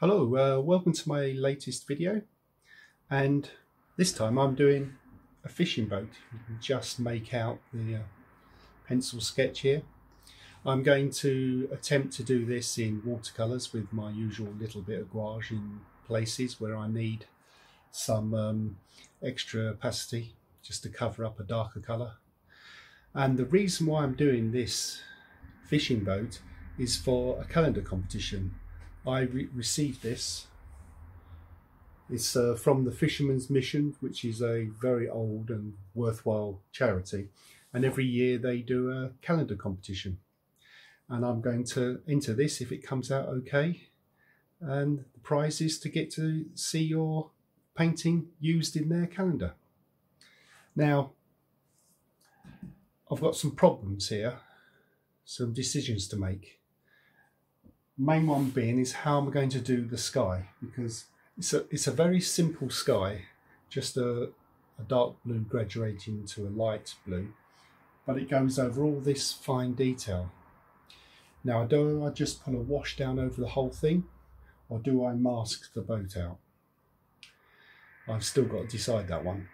Hello, uh, welcome to my latest video and this time I'm doing a fishing boat. You can just make out the uh, pencil sketch here. I'm going to attempt to do this in watercolours with my usual little bit of gouache in places where I need some um, extra opacity just to cover up a darker colour. And the reason why I'm doing this fishing boat is for a calendar competition I re received this. It's uh, from the Fishermen's Mission, which is a very old and worthwhile charity. And every year they do a calendar competition. And I'm going to enter this if it comes out okay. And the prize is to get to see your painting used in their calendar. Now, I've got some problems here, some decisions to make main one being is how am I going to do the sky? Because it's a it's a very simple sky just a, a dark blue graduating to a light blue but it goes over all this fine detail. Now do I just put a wash down over the whole thing or do I mask the boat out? I've still got to decide that one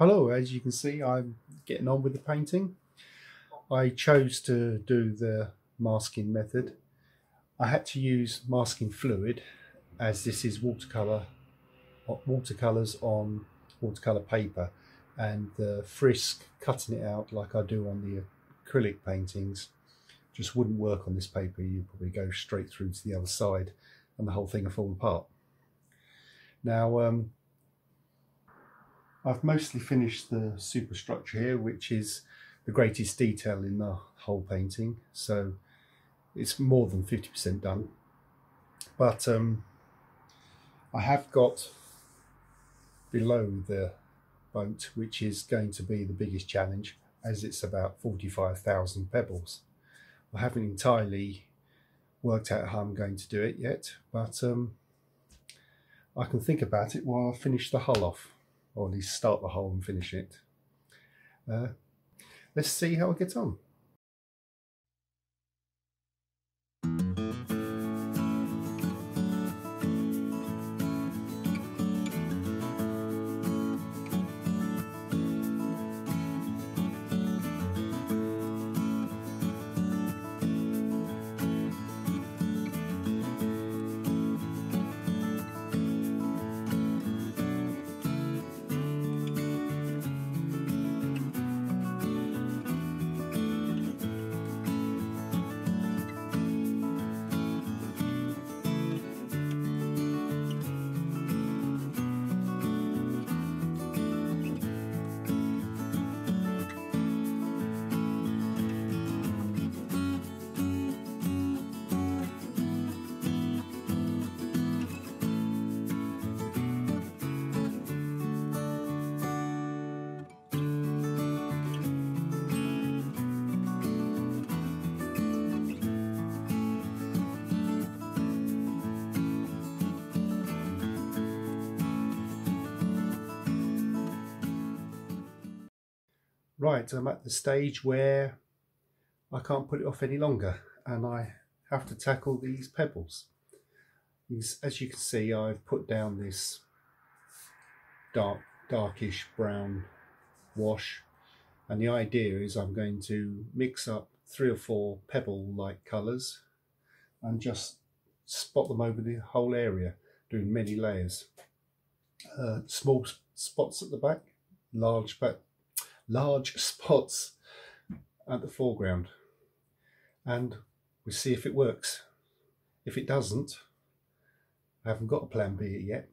Hello, as you can see I'm getting on with the painting. I chose to do the masking method. I had to use masking fluid as this is watercolour watercolours on watercolour paper and the frisk cutting it out like I do on the acrylic paintings just wouldn't work on this paper you'd probably go straight through to the other side and the whole thing would fall apart. Now um, I've mostly finished the superstructure here, which is the greatest detail in the whole painting. So it's more than 50% done. But um, I have got below the boat, which is going to be the biggest challenge as it's about 45,000 pebbles. I haven't entirely worked out how I'm going to do it yet, but um, I can think about it while I finish the hull off, or at least start the hull and finish it. Uh, let's see how I get on. Right, I'm at the stage where I can't put it off any longer and I have to tackle these pebbles. As you can see, I've put down this dark, darkish brown wash and the idea is I'm going to mix up three or four pebble-like colours and just spot them over the whole area, doing many layers. Uh, small spots at the back, large but large spots at the foreground and we'll see if it works. If it doesn't, I haven't got a plan B yet,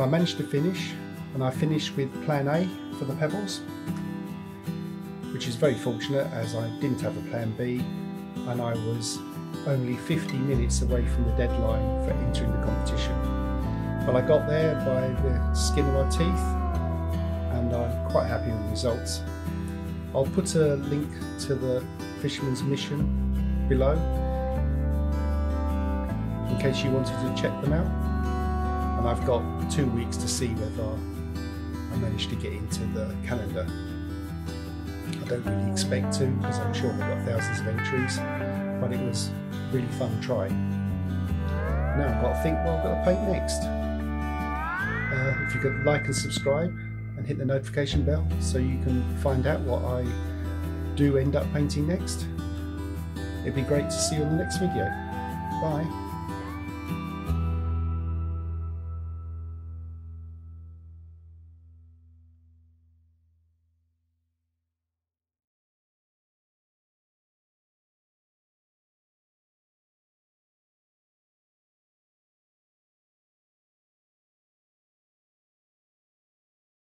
Well, I managed to finish and I finished with plan A for the pebbles, which is very fortunate as I didn't have a plan B and I was only 50 minutes away from the deadline for entering the competition. But I got there by the skin of my teeth and I'm quite happy with the results. I'll put a link to the Fishermen's Mission below in case you wanted to check them out and I've got two weeks to see whether I manage to get into the calendar. I don't really expect to because I'm sure they've got thousands of entries, but it was really fun trying. Now I've got to think what I've got to paint next. Uh, if you could like and subscribe and hit the notification bell so you can find out what I do end up painting next. It'd be great to see you on the next video. Bye.